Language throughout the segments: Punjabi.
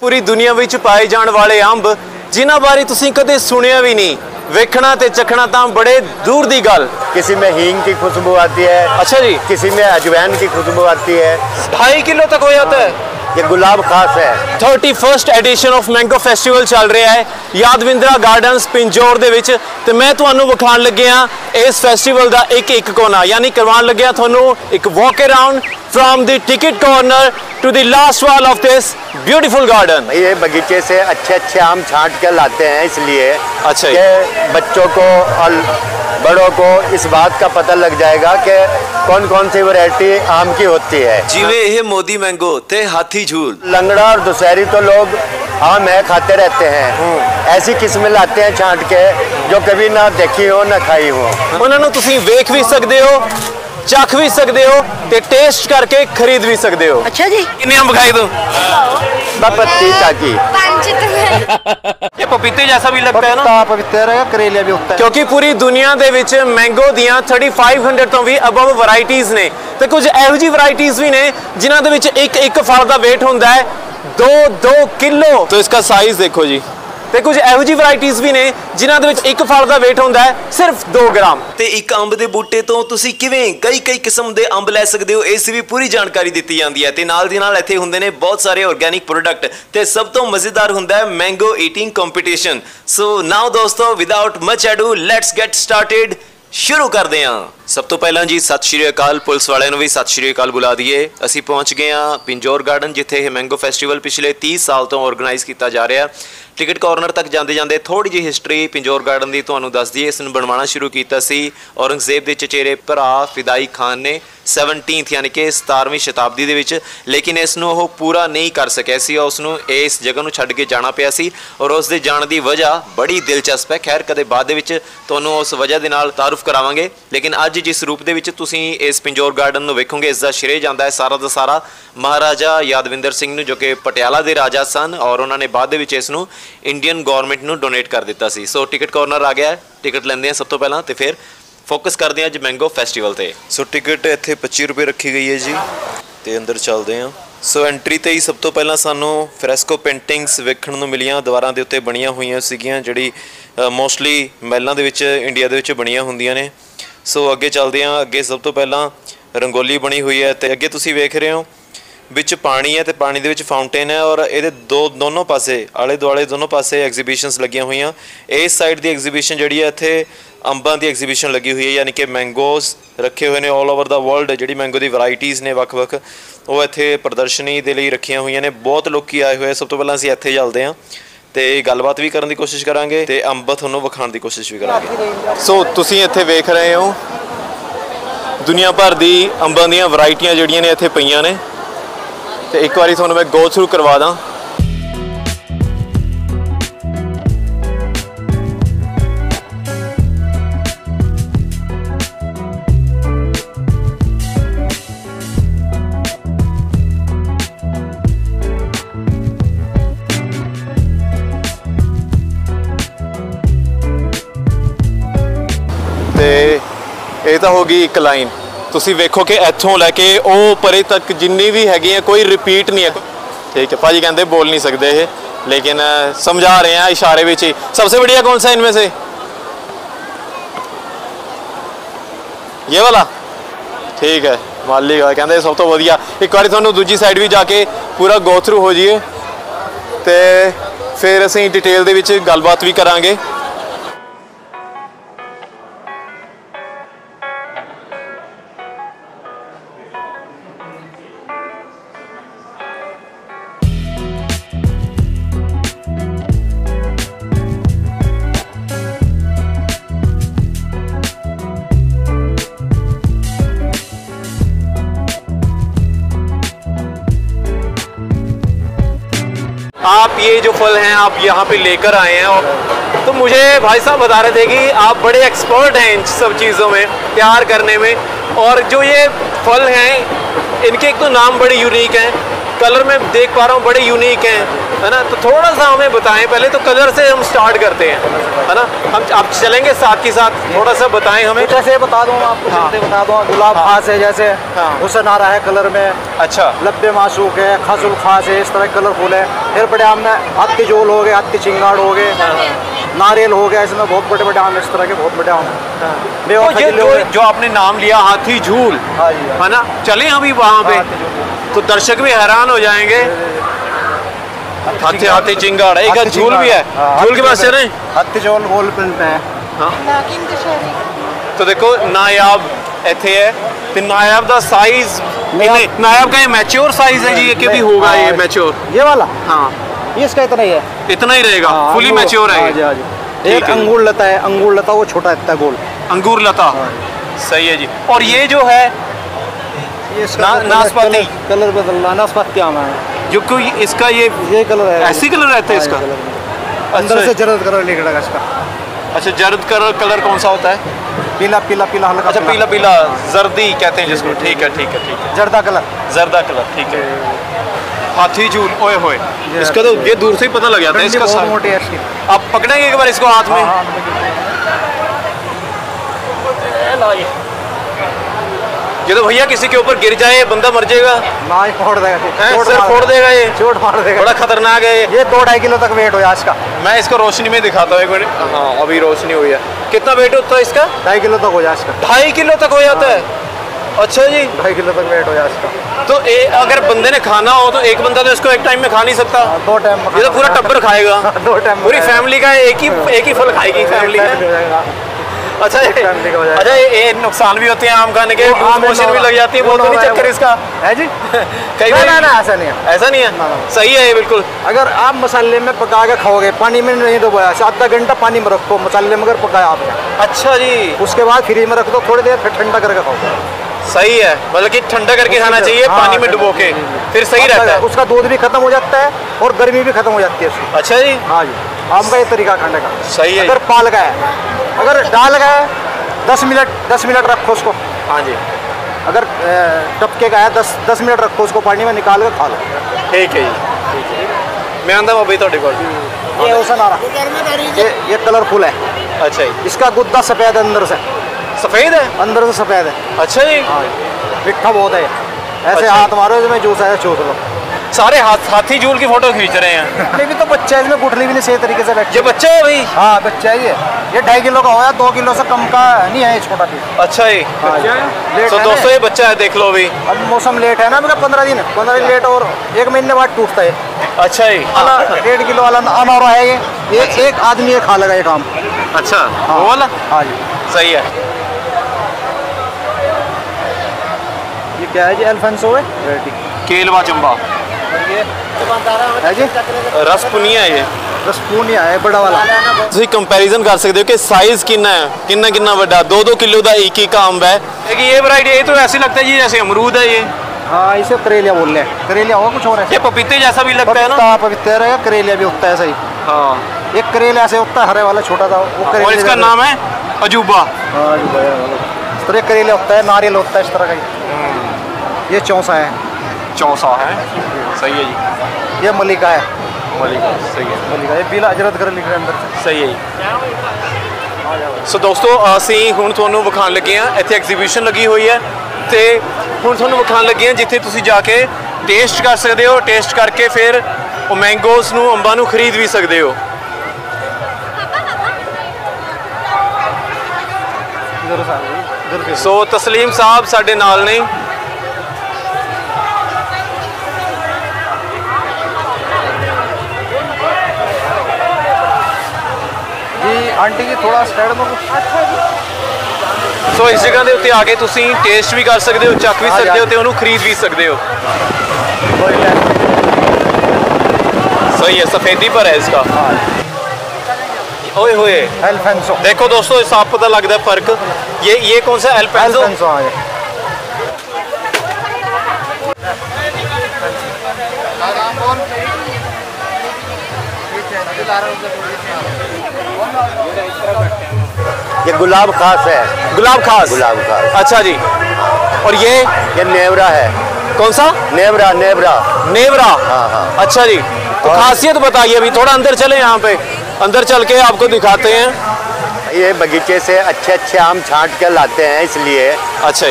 ਪੂਰੀ ਦੁਨੀਆ ਵਿੱਚ ਪਾਏ ਜਾਣ ਵਾਲੇ ਅੰਬ ਜਿਨ੍ਹਾਂ ਬਾਰੇ ਤੁਸੀਂ ਕਦੇ ਸੁਣਿਆ ਵੀ ਨਹੀਂ ਵੇਖਣਾ ਤੇ ਚਖਣਾ ਤਾਂ ਬੜੇ ਦੂਰ ਦੀ ਗੱਲ किसी में हींग की खुशबू आती है अच्छा जी किसी में अजवाइन की खुशबू आती है ढाई किलो तक हो जाता है ये गुलाब खास है 31st edition of mango festival ਚੱਲ ਰਿਹਾ ਹੈ ਯਾਦਵਿੰਦਰਾ ਗਾਰਡਨਸ ਪਿੰਜੌਰ ਦੇ ਵਿੱਚ ਤੇ ਮੈਂ ਤੁਹਾਨੂੰ ਵਿਖਾਉਣ ਲੱਗਿਆ ਇਸ ਫੈਸਟੀਵਲ ਦਾ ਇੱਕ ਇੱਕ ਕੋਨਾ ਯਾਨੀ ਕਰਵਾਉਣ ਲੱਗਿਆ ਤੁਹਾਨੂੰ ਇੱਕ walk around from the ticket corner to the last wall of this beautiful garden ये बगीचे से अच्छे अच्छे आम छांट कर लाते हैं इसलिए अच्छा जी। कि बच्चों को और बड़ों को इस बात का पता लग जाएगा कि कौन कौन सी वैरायटी आम की होती है ਜਿਵੇਂ ਇਹ ਮੋਦੀ ਮੈਂਗੋ ਤੇ ਹਾਥੀ ਝੂਲ लंगड़ा और दुशहरी तो लोग आम है खाते रहते हैं ऐसी किस्में लाते हैं छांट के जो कभी ना देखी हो ना खाई हो ਉਹਨਾਂ ਨੂੰ ਤੁਸੀਂ ਵੇਖ ਵੀ ਸਕਦੇ ਹੋ ਚੱਖ ਵੀ ਸਕਦੇ ਹੋ ਤੇ ਟੇਸਟ ਕਰਕੇ ਖਰੀਦ ਵੀ ਸਕਦੇ ਹੋ अच्छा जी ਕਿੰਨੇ ਅੰਬ ਖਾਏ ਤੂੰ पत्ती ताकि पांच ਇਹ ਪਪੀਤੇ ਜੈਸਾ ਵੀ ਲੱਗਦਾ ਹੈ ਨਾ पवित्र है करेलिया भी होता ਕਿਉਂਕਿ ਪੂਰੀ ਦੁਨੀਆ ਦੇ ਵਿੱਚ ਮੈਂਗੋ ਦੀਆਂ 3500 ਤੋਂ ਵੀ ਅਬਵ ਵੈਰਾਈਟੀਆਂ ਨੇ ਤੇ ਕੁਝ ਇਹੋ ਜਿਹੀ ਵੈਰਾਈਟੀਆਂ ਵੀ ਨੇ ਜਿਨ੍ਹਾਂ ਦੇ ਵਿੱਚ ਇੱਕ ਇੱਕ ਫਲ ਦਾ weight ਹੁੰਦਾ ਹੈ 2-2 ਕਿਲੋ तो इसका ਸਾਈਜ਼ ਦੇਖੋ ਜੀ ਤੇ ਕੁਝ ਇਹੋ ਜਿਹੀ ਵੈਰਾਈਟੀਆਂ ਵੀ ਨੇ ਜਿਨ੍ਹਾਂ ਦੇ ਵਿੱਚ ਇੱਕ ਫਲ ਦਾ weight ਹੁੰਦਾ ਹੈ, ਸਿਰਫ 2 ਗ੍ਰਾਮ। ਤੇ ਇੱਕ ਅੰਬ ਦੇ ਬੂਟੇ ਤੋਂ ਤੁਸੀਂ ਕਿਵੇਂ ਕਈ ਕਈ ਕਿਸਮ ਦੇ ਅੰਬ ਲੈ ਸਕਦੇ ਹੋ, ਇਸ ਵੀ ਪੂਰੀ ਜਾਣਕਾਰੀ ਦਿੱਤੀ ਜਾਂਦੀ ਹੈ। ਤੇ ਨਾਲ ਦੀ ਨਾਲ ਇੱਥੇ ਹੁੰਦੇ ਨੇ ਬਹੁਤ ਸਾਰੇ ਆਰਗੇਨਿਕ ਪ੍ਰੋਡਕਟ ਤੇ ਸਭ ਤੋਂ ਮਜ਼ੇਦਾਰ ਹੁੰਦਾ ਹੈ mango eating competition so now ਦੋਸਤੋ without much ado let's get started ਸ਼ੁਰੂ ਕਰਦੇ ਹਾਂ। ਸਭ ਤੋਂ ਪਹਿਲਾਂ ਜੀ, ਸਤਿ ਸ਼੍ਰੀ ਅਕਾਲ। ਪੁਲਿਸ ਵਾਲਿਆਂ ਨੂੰ ਵੀ ਸਤਿ ਸ਼੍ਰੀ ਅਕਾਲ ਬੁਲਾ ਦਈਏ। ਅਸੀਂ ਪਹੁੰਚ ਗਏ ਹਾਂ ਪਿੰਜੌਰ ਗਾਰਡਨ ਜਿੱਥੇ ਇਹ ਮੈਂਗੋ ਫੈਸਟੀਵਲ ਪਿਛਲੇ 30 ਸਾਲ ਤੋਂ ਆਰਗੇਨਾਈਜ਼ ਕੀਤਾ ਜਾ ਰਿਹਾ ਟਿਕਟ ਕਾਰਨਰ ਤੱਕ ਜਾਂਦੇ ਜਾਂਦੇ ਥੋੜੀ ਜਿਹੀ ਹਿਸਟਰੀ ਪਿੰਜੌਰ ਗਾਰਡਨ ਦੀ ਤੁਹਾਨੂੰ ਦੱਸ ਦਈਏ ਇਸ ਨੂੰ ਬਣਵਾਉਣਾ ਸ਼ੁਰੂ ਕੀਤਾ ਸੀ ਔਰੰਗਜ਼ੇਬ ਦੇ ਚਚੇਰੇ ਭਰਾ ਫਿਦਾਈ ਖਾਨ ਨੇ 17th ਯਾਨੀ ਕਿ 17ਵੀਂ ਸ਼ਤਾਬਦੀ ਦੇ ਵਿੱਚ ਲੇਕਿਨ ਇਸ ਨੂੰ ਉਹ ਪੂਰਾ ਨਹੀਂ ਕਰ ਸਕਿਆ ਸੀ ਉਸ ਨੂੰ ਇਸ ਜਗ੍ਹਾ ਨੂੰ ਛੱਡ ਕੇ ਜਾਣਾ ਪਿਆ ਸੀ ਔਰ ਉਸ ਦੇ ਜਾਣ ਦੀ ਵਜ੍ਹਾ ਬੜੀ ਦਿਲਚਸਪ ਹੈ ਖੈਰ ਕਦੇ ਬਾਅਦ ਦੇ ਵਿੱਚ ਤੁਹਾਨੂੰ ਉਸ ਵਜ੍ਹਾ ਦੇ ਨਾਲ ਤਾਰਫ ਕਰਾਵਾਂਗੇ ਲੇਕਿਨ ਅੱਜ ਜਿਸ ਰੂਪ ਦੇ ਵਿੱਚ ਤੁਸੀਂ ਇਸ ਪਿੰਜੌਰ ਗਾਰਡਨ ਨੂੰ ਵੇਖੋਗੇ ਇਸ ਦਾ ਸ਼੍ਰੇ ਜਾਂਦਾ ਹੈ ਸਾਰਾ ਦਾ ਸਾਰਾ ਮਹਾਰਾਜਾ ਯਾਦਵਿੰਦਰ ਸਿੰਘ ਨੂੰ ਜੋ ਕਿ ਪਟਿਆਲਾ ਦੇ ਰਾਜਾ ਸਨ ਔਰ ਉਹਨਾਂ ਨੇ ਬਾਅਦ ਦੇ ਵਿੱਚ ਇਸ ਨੂੰ ਇੰਡੀਅਨ ਗਵਰਨਮੈਂਟ ਨੂੰ ਡੋਨੇਟ ਕਰ ਦਿੱਤਾ ਸੀ। ਸੋ ਟਿਕਟ ਕਾਰਨਰ ਆ ਗਿਆ ਟਿਕਟ ਲੈਂਦੇ ਆ ਸਭ ਤੋਂ ਪਹਿਲਾਂ ਤੇ ਫਿਰ ਫੋਕਸ ਕਰਦੇ ਹਾਂ ਜੀ ਮੈਂਗੋ ਫੈਸਟੀਵਲ ਤੇ। ਸੋ ਟਿਕਟ ਇੱਥੇ 25 ਰੁਪਏ ਰੱਖੀ ਗਈ ਹੈ ਜੀ ਤੇ ਅੰਦਰ ਚੱਲਦੇ ਹਾਂ। ਸੋ ਐਂਟਰੀ ਤੇ ਹੀ ਸਭ ਤੋਂ ਪਹਿਲਾਂ ਸਾਨੂੰ ਫ੍ਰੈਸਕੋ ਪੇਂਟਿੰਗਸ ਵੇਖਣ ਨੂੰ ਮਿਲੀਆਂ। ਦੀਵਾਰਾਂ ਦੇ ਉੱਤੇ ਬਣੀਆਂ ਹੋਈਆਂ ਸੀਗੀਆਂ, ਜਿਹੜੀ ਮੋਸਟਲੀ ਮਹਿਲਾਂ ਦੇ ਵਿੱਚ ਇੰਡੀਆ ਦੇ ਵਿੱਚ ਬਣੀਆਂ ਹੁੰਦੀਆਂ ਨੇ। ਸੋ ਅੱਗੇ ਚੱਲਦੇ ਹਾਂ। ਅੱਗੇ ਸਭ ਤੋਂ ਪਹਿਲਾਂ ਰੰਗੋਲੀ ਬਣੀ ਹੋਈ ਹੈ ਤੇ ਅੱਗੇ ਤੁਸੀਂ ਵੇਖ ਰਹੇ ਹੋ ਵਿੱਚ ਪਾਣੀ ਹੈ ਤੇ ਪਾਣੀ ਦੇ ਵਿੱਚ ਫਾਊਂਟੇਨ ਹੈ ਔਰ ਇਹਦੇ ਦੋ, ਦੋਨੋਂ ਪਾਸੇ, ਆਲੇ ਦੁਆਲੇ ਦੋਨੋਂ ਪਾਸੇ ਐਗਜ਼ੀਬਿਸ਼ਨਸ ਲੱਗੀਆਂ ਹੋਈਆਂ। ਇਸ ਸਾਈਡ ਦੀ ਐਗਜ਼ੀਬਿਸ਼ਨ ਜਿਹੜੀ ਹੈ, ਇੱਥੇ ਅੰਬਾਂ ਦੀ ਐਗਜ਼ੀਬਿਸ਼ਨ ਲੱਗੀ ਹੋਈ ਹੈ, ਯਾਨੀ ਕਿ ਮੈਂਗੋਸ ਰੱਖੇ ਹੋਏ ਨੇ 올 ਓਵਰ ਦਾ ਵਰਲਡ ਜਿਹੜੀ ਮੈਂਗੋ ਦੀ ਵੈਰਾਈਟੀਆਂ ਨੇ ਵੱਖ-ਵੱਖ, ਉਹ ਇੱਥੇ ਪ੍ਰਦਰਸ਼ਨੀ ਦੇ ਲਈ ਰੱਖੀਆਂ ਹੋਈਆਂ ਨੇ। ਬਹੁਤ ਲੋਕੀ ਆਏ ਹੋਏ ਸਭ ਤੋਂ ਪਹਿਲਾਂ ਅਸੀਂ ਇੱਥੇ ਚੱਲਦੇ ਹਾਂ ਤੇ ਗੱਲਬਾਤ ਵੀ ਕਰਨ ਦੀ ਕੋਸ਼ਿਸ਼ ਕਰਾਂਗੇ ਤੇ ਅੰਬ ਤੁਹਾਨੂੰ ਵਿਖਾਉਣ ਦੀ ਕੋਸ਼ਿਸ਼ ਵੀ ਕਰਾਂਗੇ। ਸੋ ਤੁਸੀਂ ਇੱਥੇ ਵੇਖ ਰਹੇ ਹੋ, ਦੁਨੀਆ ਭਰ ਦੀ ਅੰਬਾਂ ਦੀਆਂ ਵੈਰਾਈਟੀਆਂ ਜਿਹੜੀਆਂ ਨੇ ਇੱਥੇ ਪਈਆਂ ਨੇ। ਤੇ ਇੱਕ ਵਾਰੀ ਤੁਹਾਨੂੰ ਮੈਂ ਗੋ ਥਰੂ ਕਰਵਾ ਦਾਂ। ਤੇ ਇਹ ਤਾਂ ਹੋ ਗਈ ਇੱਕ ਲਾਈਨ। ਤੁਸੀਂ ਵੇਖੋ ਕਿ ਇੱਥੋਂ ਲੈ ਕੇ ਉਹ ਪਰੇ ਤੱਕ ਜਿੰਨੀ ਵੀ ਹੈਗੀ ਆ ਕੋਈ ਰਿਪੀਟ ਨਹੀਂ ਹੈ ठीक है पाजी कहते बोल नहीं सकते ये लेकिन अ, समझा रहे हैं इशारे ਵਿੱਚ ਹੀ सबसे बढ़िया कौन सा इनमें से ये वाला ਠੀਕ ਹੈ ਮਾਲੀ ਗਾ ਕਹਿੰਦੇ ਸਭ ਤੋਂ ਵਧੀਆ ਇੱਕ ਵਾਰੀ ਤੁਹਾਨੂੰ ਦੂਜੀ ਸਾਈਡ ਵੀ ਜਾ ਕੇ ਪੂਰਾ ਗੋ ਥਰੂ ਹੋ ਜਾਈਏ ਤੇ ਫਿਰ ਅਸੀਂ ਡਿਟੇਲ ਦੇ ਵਿੱਚ ਗੱਲਬਾਤ आप ये जो फल हैं, आप यहाँ पे लेकर आए हैं और तो मुझे भाई साहब बता रहे थे कि आप बड़े एक्सपर्ट हैं इन सब चीज़ों में तैयार करने में और जो ये फल हैं, इनके एक तो नाम बड़े यूनिक हैं। कलर में देख पा रहा हूँ बड़े यूनिक हैं है ना तो थोड़ा सा हमें बताएँ पहले तो कलर से हम स्टार्ट करते हैं है ना हम आप चलेंगे साथ ही साथ थोड़ा सा बताएँ हमें ऐसे बता दूँ आपको हाँ। बता दूँ गुलाब हाँ। खास है जैसे हाँ। हुसन आ रहा है कलर में अच्छा लब्बे मासूक है खसुल खास है इस तरह कलरफुल है फिर बड़े आम में हत्ती जोल हो गए हत्ती चिंगाड़ हो गए नारियल हो गया इसमें बहुत बड़े बड़े आम है, इस तरह के बहुत बड़े आम हैं। तो ये जो, जो आपने नाम लिया हाथी झूल हाँ हाँ। है ना चले अभी वहाँ पे। तो दर्शक भी हैरान हो जाएंगे हाथी हाथी चिंगाड़ एक हत्ती झूल भी है हाँ, झूल के हत्ती पास पे- चलें हत्ती जोल गोल प्रिंट है तो देखो नायाब ਇੱਥੇ ਹੈ ਤੇ ਨਾਇਬ ਦਾ ਸਾਈਜ਼ ਇਹਨੇ ਨਾਇਬ का ये मैच्योर साइज है जी ये कि भी होगा ये हाँ, मैच्योर ये वाला हाँ ये इसका इतना ही है इतना ही रहेगा हाँ, फुली अंगूर- मैच्योर है हाँ ये। जी हाँ जी ठीक एक है। अंगूर लता है अंगूर लता वो छोटा इतना गोल अंगूर लता सही है जी और ये जो है ये ना- कलर- नाशपाती। कलर- कलर बदल रहा नाशपाती आम है? जो कोई इसका ये ये कलर है। ऐसी कलर रहता है हाँ, इसका? अंदर अच्छा। से जरद कलर निकलेगा इसका। अच्छा जर्द कलर कलर कौन सा होता है? पीला पीला पीला हल्का अच्छा पीला। पीला जर्दी कहते हैं जिसको। ठीक है ठीक है ठीक है। जर्दा कलर। जर्दा कलर ठीक है। हाथी झूल ओए होए। इसका तो ये दूर से ही पता लग जाता है इसका बहुत सा- मोटी है इसकी। आप पकड़ेंगे एक बार इसको हाथ में? हाँ, हाँ, ये तो भैया किसी के ऊपर गिर जाए बंदा मर जाएगा ना ही फोड़ देगा सिर फोड़ देगा ये चोट मार देगा बड़ा खतरनाक है ये दो ढाई किलो तक वेट हो जाए इसका मैं इसको रोशनी में दिखाता हूँ एक मिनट हाँ अभी रोशनी हुई है कितना वेट होता है इसका ढाई किलो तक हो जाए इसका ढाई किलो तक हो जाता है अच्छा जी ढाई किलो तक वेट हो जाए इसका तो ए, अगर बंदे ने खाना हो तो एक बंदा तो इसको एक टाइम में खा नहीं सकता दो टाइम ये तो पूरा टब्बर खाएगा दो टाइम पूरी फैमिली का एक ही एक ही फल खाएगी फैमिली का अच्छा। अच्छा ये, नुकसान भी होते हैं आम खाने के मोशन भी लग जाती है वो तो नहीं चक्कर इसका। है जी? कई ना बार ना ना ऐसा नहीं है। ऐसा नहीं है? सही है ये बिल्कुल। अगर आप मसाले में पका के खाओगे पानी में नहीं डुबाया आधा घंटा पानी में रखो मसाले में अगर पकाया आपने। अच्छा जी। उसके बाद फ्रिज में रख दो थोड़ी देर फिर ठंडा करके खाओ। सही है मतलब कि ठंडा करके खाना चाहिए हाँ, पानी में डुबो के फिर सही रहता है। उसका दूध भी खत्म हो जाता है और गर्मी भी खत्म हो जाती है उसकी। अच्छा जी। हाँ जी आम का ये तरीका खाने का। सही है। अगर पाल का है अगर डाल गए दस मिनट दस मिनट रखो उसको। हाँ जी। अगर टपके का है दस दस मिनट रखो उसको पानी में निकाल के खा लो। ठीक है जी मैं आंदा भाई थोड़े को ये ये ये कलरफुल है। अच्छा जी। इसका गुद्दा सफ़ेद है अंदर से। सफ़ेद है? अंदर से सफ़ेद है। अच्छा जी। हाँ मिठा बहुत है। ऐसे अच्छा। हाथ मारो इसमें जूस आया छोड़ लो। सारे हाथ हाथी झूल की फ़ोटो खींच रहे हैं। भी तो बच्चा है इसमें गुठली भी नहीं सही तरीके से बैठ ये बच्चा है भाई? हाँ बच्चा ही है। ये ढाई किलो का होया दो किलो से कम का नहीं है ये छोटा पीस अच्छा हाँ। लेट तो दोस्तों ये बच्चा है देख लो अभी। अब मौसम लेट है ना मेरा पंद्रह दिन। पंद्रह दिन लेट और एक महीने बाद टूटता है। अच्छा वाला डेढ़ किलो वाला अनार है ये। ये एक आदमी ये खा लगा ये काम। अच्छा वो वाला? हाँ जी। सही है। ये क्या है जी एल्फेंसो है? केलवा चंबा। है जी रस पुनिया है ये स्पून ही आया है बड़ा वाला ਤੁਸੀਂ ਕੰਪੈਰੀਜ਼ਨ ਕਰ ਸਕਦੇ ਹੋ ਕਿ ਸਾਈਜ਼ ਕਿੰਨਾ ਹੈ ਕਿੰਨਾ ਕਿੰਨਾ ਵੱਡਾ 2-2 ਕਿਲੋ ਦਾ ਇੱਕ ਇੱਕ ਅੰਬ है लेकिन ये वैरायटी ये तो ऐसे लगता है जी जैसे अमरूद है ये हाँ इसे करेलिया बोल रहे हैं करेलिया होगा कुछ और है ये पपीते जैसा भी लगता है ना पपीता पपीता रहेगा करेलिया भी होता है सही हाँ एक करेला ऐसे होता है हरे वाला छोटा सा वो करेले और इसका जैसा- नाम है अजूबा हाँ जी बढ़िया वाला। इस तरह करेला होता है नारियल होता है इस तरह का ही। ये चौसा है चौसा है सही है जी ये मलिका है मलिका सही है मलिका ये पीला अजरत कर लिख रहे हैं अंदर से ਸਹੀ ਹੈ ਜੀ ਸੋ ਦੋਸਤੋ ਅਸੀਂ ਹੁਣ ਤੁਹਾਨੂੰ ਵਿਖਾਉਣ ਲੱਗੇ ਹਾਂ ਇੱਥੇ ਐਗਜ਼ੀਬਿਸ਼ਨ ਲੱਗੀ ਹੋਈ ਹੈ ਤੇ ਹੁਣ ਤੁਹਾਨੂੰ ਵਿਖਾਉਣ ਲੱਗੇ ਹਾਂ ਜਿੱਥੇ ਤੁਸੀਂ ਜਾ ਕੇ ਟੇਸਟ ਕਰ ਸਕਦੇ ਹੋ ਟੇਸਟ ਕਰਕੇ ਫਿਰ ਉਹ ਮੈਂਗੋਸ ਨੂੰ ਅੰਬਾਂ ਨੂੰ ਖਰੀਦ ਵੀ ਸਕਦੇ ਹੋ इधर से आ गई, इधर से ਸੋ ਤਸਲੀਮ ਸਾਹਿਬ ਸਾਡੇ ਨਾਲ ਨੇ जी आंटी जी थोड़ा साइड में ਸੋ ਇਸ ਜਗ੍ਹਾ ਦੇ ਉੱਤੇ ਆ ਕੇ ਤੁਸੀਂ ਟੇਸਟ ਵੀ ਕਰ ਸਕਦੇ ਹੋ ਚੱਕ ਵੀ ਹਾਂਜੀ, ਸਕਦੇ ਹੋ ਹਾਂਜੀ। ਤੇ ਉਹਨੂੰ ਖਰੀਦ ਵੀ ਸਕਦੇ ਹੋ कोई टेंशन सही है सफेदी पर है इसका ओए होए एल्फेंसो देखो दोस्तों साफ पता लगता है फर्क ये ये कौन सा एल्पेंसो एल्फेंसो हाँ ये गुलाब खास है। गुलाब खास? गुलाब खास। अच्छा जी। और ये? ये नेवरा है। कौन सा? नेवरा नेवरा। नेवरा? हाँ, हाँ। अच्छा जी। तो खासियत बताइए अभी थोड़ा अंदर चले यहाँ पे। अंदर चल के आपको दिखाते हैं। ये बगीचे से अच्छे अच्छे आम छांट के लाते हैं इसलिए अच्छा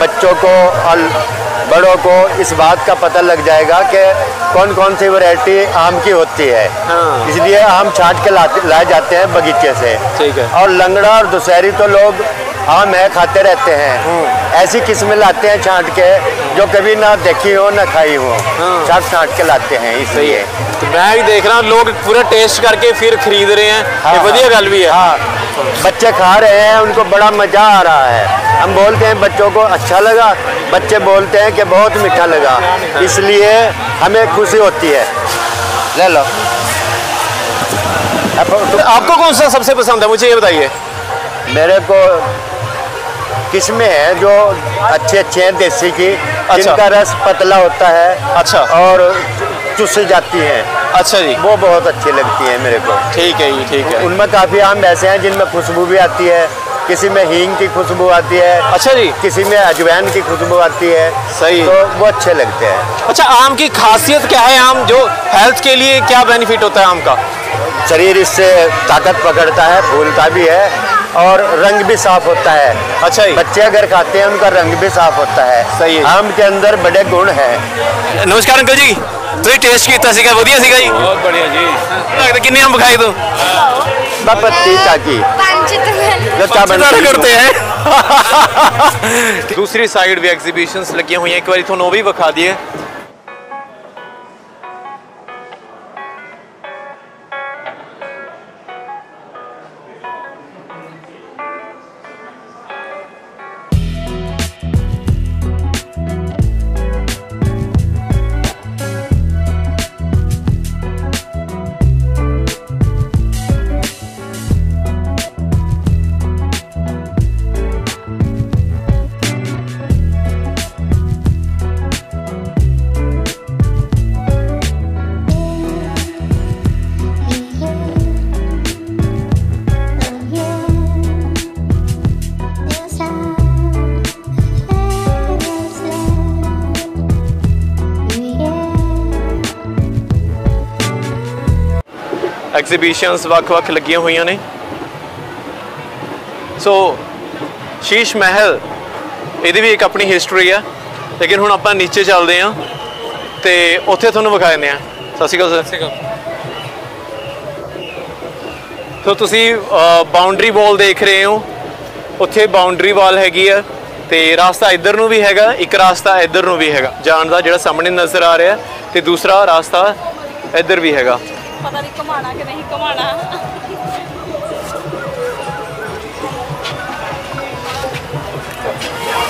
बच्चों को और बड़ों को इस बात का पता लग जाएगा कि कौन कौन सी वैरायटी आम की होती है? हाँ। इसलिए आम छाट के लाए जाते हैं बगीचे से। ठीक है। और लंगड़ा और दुशहरी तो लोग आम है खाते रहते हैं। ऐसी किस्में लाते हैं छांट के जो कभी ना देखी हो ना खाई हो। छाट छाट के लाते हैं इसलिए। तो मैं भी देख रहा हूँ लोग पूरा टेस्ट करके फिर खरीद रहे हैं। ये बढ़िया गल भी है। हाँ। बच्चे खा रहे हैं उनको बड़ा मज़ा आ रहा है। हम बोलते हैं बच्चों को अच्छा लगा। बच्चे बोलते हैं कि बहुत मीठा लगा। इसलिए हमें खुशी होती है। ले लो। तो आपको कौन सा सबसे पसंद है? मुझे ये बताइए। मेरे को किस्में हैं जो अच्छे अच्छे हैं देसी की। अच्छा। जिनका रस पतला होता है अच्छा। और चुस्सी जाती हैं। अच्छा जी। वो बहुत अच्छी लगती है मेरे को। ठीक है जी ठीक है। उनमें काफ़ी आम ऐसे हैं जिनमें खुशबू भी आती है। किसी में हींग की खुशबू आती है। अच्छा जी। किसी में अजवैन की खुशबू आती है। सही। तो वो अच्छे लगते हैं। अच्छा आम की खासियत क्या है? आम जो हेल्थ के लिए क्या बेनिफिट होता है आम का? शरीर इससे ताकत पकड़ता है फूलता भी है और रंग भी साफ़ होता है। अच्छा जी। बच्चे अगर खाते हैं उनका रंग भी साफ़ होता है। सही है आम के अंदर बड़े गुण है। नमस्कार अंकल जी। ਤੁਸੀਂ ਟੇਸਟ ਕੀਤਾ ਸੀਗਾ ਵਧੀਆ ਸੀਗਾ ਜੀ ਬਹੁਤ ਬੜੀਆ ਜੀ ਲੱਗਦਾ ਕਿੰਨੇ ਅੰਬ ਖਾਏ ਤੂੰ पत्ती ताकि ਪੰਜ ਤੋਂ लता ਪੰਚਦਾਰ बनती करते हैं दूसरी साइड भी एग्जीबिशंस लगी हुई हैं एक बार ਤੁਹਾਨੂੰ ਉਹ ਵੀ ਵਿਖਾ ਦਈਏ ਐਗਜ਼ੀਬਿਸ਼ਨਸ ਵੱਖ-ਵੱਖ ਲੱਗੀਆਂ ਹੋਈਆਂ ਨੇ। ਸੋ ਸ਼ੀਸ਼ ਮਹਿਲ ਇਹਦੀ ਵੀ ਇੱਕ ਆਪਣੀ ਹਿਸਟਰੀ ਆ। ਲੇਕਿਨ ਹੁਣ ਆਪਾਂ ਨੀਚੇ ਚੱਲਦੇ ਆ ਤੇ ਉੱਥੇ ਤੁਹਾਨੂੰ ਵਿਖਾ ਦਿੰਦੇ ਆ। ਸਤਿ ਸ਼੍ਰੀ ਅਕਾਲ ਸਰ। ਸੋ ਤੁਸੀਂ ਬਾਉਂਡਰੀ ਵਾਲ ਦੇਖ ਰਹੇ ਹੋ। ਉੱਥੇ ਬਾਉਂਡਰੀ ਵਾਲ ਹੈਗੀ ਆ ਤੇ ਰਾਸਤਾ ਇੱਧਰ ਨੂੰ ਵੀ ਹੈਗਾ ਇੱਕ ਰਾਸਤਾ ਇੱਧਰ ਨੂੰ ਵੀ ਹੈਗਾ। ਜਾਣ ਦਾ ਜਿਹੜਾ ਸਾਹਮਣੇ ਨਜ਼ਰ ਆ ਰਿਹਾ ਤੇ ਦੂਸਰਾ ਰਾਸਤਾ ਇੱਧਰ ਵੀ ਹੈਗਾ। ਪਤਾ ਨਹੀਂ ਘਮਾਣਾ ਕਿ ਨਹੀਂ ਘਮਾਣਾ।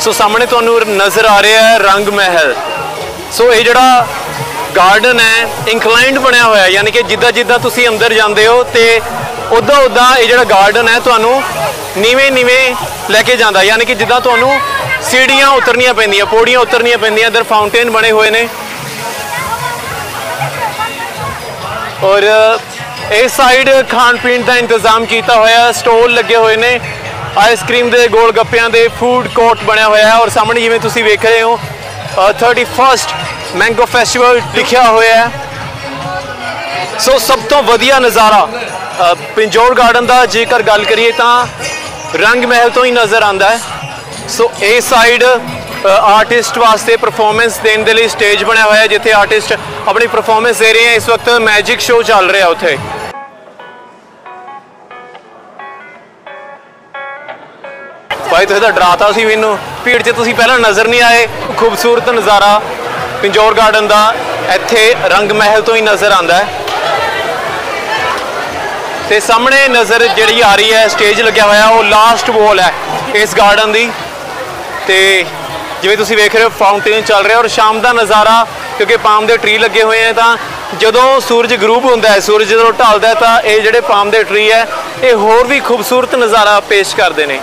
ਸੋ ਸਾਹਮਣੇ ਤੁਹਾਨੂੰ ਨਜ਼ਰ ਆ ਰਿਹਾ ਹੈ ਰੰਗ ਮਹਿਲ। ਸੋ ਇਹ ਜਿਹੜਾ ਗਾਰਡਨ ਹੈ ਇਨਕਲਾਈਨਡ ਬਣਿਆ ਹੋਇਆ ਹੈ, ਯਾਨੀ ਕਿ ਜਿੱਦਾਂ ਜਿੱਦਾਂ ਤੁਸੀਂ ਅੰਦਰ ਜਾਂਦੇ ਹੋ ਤੇ ਉਦਾਂ ਉਦਾਂ ਇਹ ਜਿਹੜਾ ਗਾਰਡਨ ਹੈ ਤੁਹਾਨੂੰ ਨੀਵੇਂ ਨੀਵੇਂ ਲੈ ਕੇ ਜਾਂਦਾ ਯਾਨੀ ਕਿ ਜਿੱਦਾਂ ਤੁਹਾਨੂੰ ਸੀੜੀਆਂ ਉਤਰਨੀਆਂ ਪੈਂਦੀਆਂ ਪੌੜੀਆਂ ਉਤਰਨੀਆਂ ਪੈਂਦੀਆਂ ਇਧਰ ਫਾਊਂਟੇਨ ਬਣੇ ਹੋਏ ਨੇ। ਔਰ ਇਸ ਸਾਈਡ ਖਾਣ ਪੀਣ ਦਾ ਇੰਤਜ਼ਾਮ ਕੀਤਾ ਹੋਇਆ ਸਟੋਲ ਲੱਗੇ ਹੋਏ ਨੇ ਆਈਸਕ੍ਰੀਮ ਦੇ ਗੋਲ ਗੱਪਿਆਂ ਦੇ ਫੂਡ ਕੋਰਟ ਬਣਿਆ ਹੋਇਆ ਹੈ ਔਰ ਸਾਹਮਣੇ ਜਿਵੇਂ ਤੁਸੀਂ ਵੇਖ ਰਹੇ ਹੋ ਅ, 31st ਮੈਂਗੋ ਫੈਸਟੀਵਲ ਲਿਖਿਆ ਹੋਇਆ ਹੈ। ਸੋ ਸਭ ਤੋਂ ਵਧੀਆ ਨਜ਼ਾਰਾ ਪਿੰਜੋਰ ਗਾਰਡਨ ਦਾ ਜੇਕਰ ਗੱਲ ਕਰੀਏ ਤਾਂ ਰੰਗ ਮਹਿਲ ਤੋਂ ਹੀ ਨਜ਼ਰ ਆਉਂਦਾ ਹੈ। ਸੋ ਇਹ ਸਾਈਡ ਆਰਟਿਸਟ ਵਾਸਤੇ ਪਰਫਾਰਮੈਂਸ ਦੇਣ ਦੇ ਲਈ ਸਟੇਜ ਬਣਿਆ ਹੋਇਆ ਹੈ, ਜਿੱਥੇ ਆਰਟਿਸਟ ਆਪਣੀ ਪਰਫਾਰਮੈਂਸ ਦੇ ਰਹੇ ਹੈ। ਇਸ ਵਕਤ ਮੈਜਿਕ ਸ਼ੋਅ ਚੱਲ ਰਿਹਾ ਉੱਥੇ। ਭਾਈ, ਤੁਸੀਂ ਤਾਂ ਡਰਾਤਾ ਸੀ ਮੈਨੂੰ। ਭੀੜ 'ਚ ਤੁਸੀਂ ਪਹਿਲਾਂ ਨਜ਼ਰ ਨਹੀਂ ਆਏ। ਖੂਬਸੂਰਤ ਨਜ਼ਾਰਾ ਪਿੰਜੌਰ ਗਾਰਡਨ ਦਾ। ਇੱਥੇ ਰੰਗ ਮਹਿਲ ਤੋਂ ਹੀ ਨਜ਼ਰ ਆਉਂਦਾ ਹੈ। ਤੇ ਸਾਹਮਣੇ ਨਜ਼ਰ ਜਿਹੜੀ ਆ ਰਹੀ ਹੈ ਸਟੇਜ ਲੱਗਿਆ ਹੋਇਆ, ਉਹ ਲਾਸਟ ਵਾਲ ਹੈ ਇਸ ਗਾਰਡਨ ਦੀ। ਤੇ ਜਿਵੇਂ ਤੁਸੀਂ ਵੇਖ ਰਹੇ ਹੋ ਫਾਊਂਟੇਨ ਚੱਲ ਰਿਹਾ ਔਰ ਸ਼ਾਮ ਦਾ ਨਜ਼ਾਰਾ, ਕਿਉਂਕਿ ਪਾਮ ਦੇ ਟਰੀ ਲੱਗੇ ਹੋਏ ਆ ਤਾਂ ਜਦੋਂ ਸੂਰਜ ਗਰੂਬ ਹੁੰਦਾ ਹੈ, ਸੂਰਜ ਜਦੋਂ ਢਲਦਾ ਤਾਂ ਇਹ ਜਿਹੜੇ ਪਾਮ ਦੇ ਟਰੀ ਹੈ, ਇਹ ਹੋਰ ਵੀ ਖੂਬਸੂਰਤ ਨਜ਼ਾਰਾ ਪੇਸ਼ ਕਰਦੇ ਨੇ।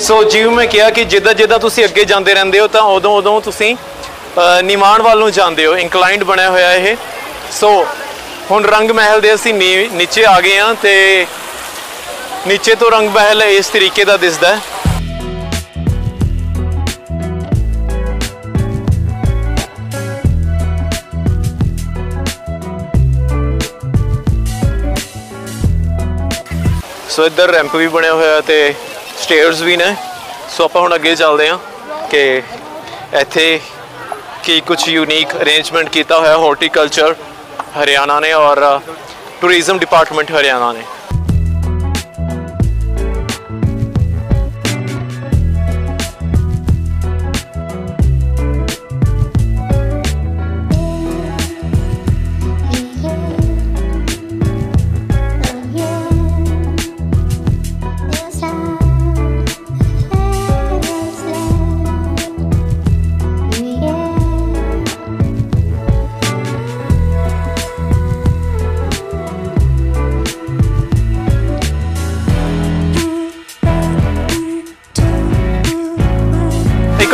ਸੋ ਜਿਵੇਂ ਮੈਂ ਕਿਹਾ ਕਿ ਜਿੱਦਾਂ ਜਿੱਦਾਂ ਤੁਸੀਂ ਅੱਗੇ ਜਾਂਦੇ ਰਹਿੰਦੇ ਹੋ ਤਾਂ ਉਦੋਂ ਉਦੋਂ ਤੁਸੀਂ ਨਿਮਾਣ ਵੱਲ ਨੂੰ ਜਾਂਦੇ ਹੋ ਇੰਕਲਾਈਨਡ ਬਣਿਆ ਹੋਇਆ ਇਹ। ਸੋ ਹੁਣ ਰੰਗ ਮਹਿਲ ਦੇ ਅਸੀਂ ਨੀਚੇ ਆ ਗਏ ਹਾਂ ਤੇ ਨੀਚੇ ਤੋਂ ਰੰਗ ਮਹਿਲ ਇਸ ਤਰੀਕੇ ਦਾ ਦਿਸਦਾ ਹੈ। ਸੋ ਇੱਧਰ ਰੈਂਪ ਵੀ ਬਣਿਆ ਹੋਇਆ ਤੇ ਸਟੇਅਰਸ ਵੀ ਨੇ। ਸੋ ਆਪਾਂ ਹੁਣ ਅੱਗੇ ਚੱਲਦੇ ਹਾਂ ਕਿ ਇੱਥੇ ਕੀ ਕੁਝ ਯੂਨੀਕ ਅਰੇਂਜਮੈਂਟ ਕੀਤਾ ਹੋਇਆ ਹਾਰਟੀਕਲਚਰ ਹਰਿਆਣਾ ਨੇ ਔਰ ਟੂਰਿਜ਼ਮ ਡਿਪਾਰਟਮੈਂਟ ਹਰਿਆਣਾ ਨੇ।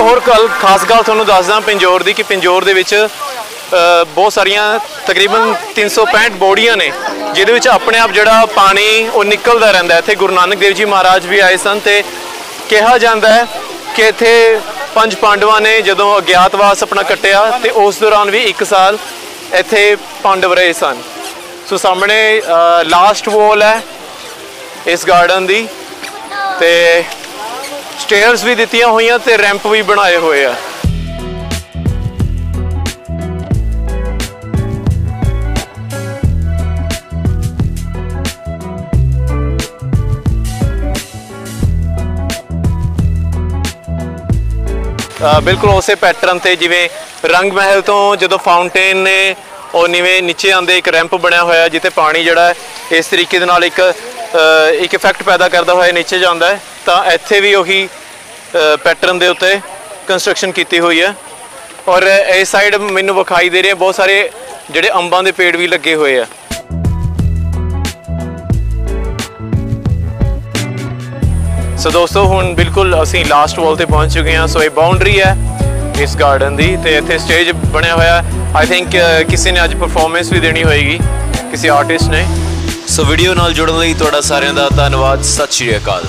ਹੋਰ ਗੱਲ, ਖਾਸ ਗੱਲ ਤੁਹਾਨੂੰ ਦੱਸਦਾ ਪਿੰਜੌਰ ਦੀ ਕਿ ਪਿੰਜੌਰ ਦੇ ਵਿੱਚ ਬਹੁਤ ਸਾਰੀਆਂ ਤਕਰੀਬਨ 365 ਬੋੜੀਆਂ ਨੇ, ਜਿਹਦੇ ਵਿੱਚ ਆਪਣੇ ਆਪ ਜਿਹੜਾ ਪਾਣੀ ਉਹ ਨਿਕਲਦਾ ਰਹਿੰਦਾ ਇੱਥੇ ਗੁਰੂ ਨਾਨਕ ਦੇਵ ਜੀ ਮਹਾਰਾਜ ਵੀ ਆਏ ਸਨ ਤੇ ਕਿਹਾ ਜਾਂਦਾ ਹੈ ਕਿ ਇੱਥੇ ਪੰਜ ਪਾਂਡਵਾਂ ਨੇ ਜਦੋਂ ਅਗਿਆਤਵਾਸ ਆਪਣਾ ਕੱਟਿਆ ਤੇ ਉਸ ਦੌਰਾਨ ਵੀ ਇੱਕ ਸਾਲ ਇੱਥੇ ਪਾਂਡਵ ਰਹੇ ਸਨ। ਸੋ ਸਾਹਮਣੇ ਲਾਸਟ ਵੋਲ ਹੈ ਇਸ ਗਾਰਡਨ ਦੀ ਤੇ ਸਟੇਅਰਸ ਵੀ ਦਿੱਤੀਆਂ ਹੋਈਆਂ ਤੇ ਰੈਂਪ ਵੀ ਬਣਾਏ ਹੋਏ ਆ। ਬਿਲਕੁਲ ਉਸੇ ਪੈਟਰਨ ਤੇ ਜਿਵੇਂ ਰੰਗ ਮਹਿਲ ਤੋਂ ਜਦੋਂ ਫਾਊਂਟੇਨ ਨੇ ਉਹ ਨੀਵੇਂ ਨੀਚੇ ਆਂਦੇ ਇੱਕ ਰੈਂਪ ਬਣਿਆ ਹੋਇਆ ਜਿੱਥੇ ਪਾਣੀ ਜਿਹੜਾ ਹੈ ਇਸ ਤਰੀਕੇ ਦੇ ਨਾਲ ਇੱਕ ਅ, ਇੱਕ ਇਫੈਕਟ ਪੈਦਾ ਕਰਦਾ ਹੋਇਆ ਨੀਚੇ ਜਾਂਦਾ ਹੈ। ਤਾਂ ਇੱਥੇ ਵੀ ਉਹੀ ਪੈਟਰਨ ਦੇ ਉੱਤੇ ਕੰਸਟਰਕਸ਼ਨ ਕੀਤੀ ਹੋਈ ਹੈ। ਔਰ ਇਸ ਸਾਈਡ ਮੈਨੂੰ ਵਿਖਾਈ ਦੇ ਰਹੇ ਬਹੁਤ ਸਾਰੇ ਜਿਹੜੇ ਅੰਬਾਂ ਦੇ ਪੇੜ ਵੀ ਲੱਗੇ ਹੋਏ ਆ। ਸੋ ਦੋਸਤੋ, ਹੁਣ ਬਿਲਕੁਲ ਅਸੀਂ ਲਾਸਟ ਵਾਲ ਤੇ ਪਹੁੰਚ ਚੁੱਕੇ ਹਾਂ। ਸੋ ਇਹ ਬਾਉਂਡਰੀ ਹੈ ਇਸ ਗਾਰਡਨ ਦੀ ਤੇ ਇੱਥੇ ਸਟੇਜ ਬਣਿਆ ਹੋਇਆ ਆਈ ਥਿੰਕ ਕਿਸੇ ਨੇ ਅੱਜ ਪਰਫਾਰਮੈਂਸ ਵੀ ਦੇਣੀ ਹੋਏਗੀ, ਕਿਸੇ ਆਰਟਿਸਟ ਨੇ। ਸੋ ਵੀਡੀਓ ਨਾਲ ਜੁੜਨ ਲਈ ਤੁਹਾਡਾ ਸਾਰਿਆਂ ਦਾ ਧੰਨਵਾਦ। ਸਤਿ ਸ਼੍ਰੀ ਅਕਾਲ।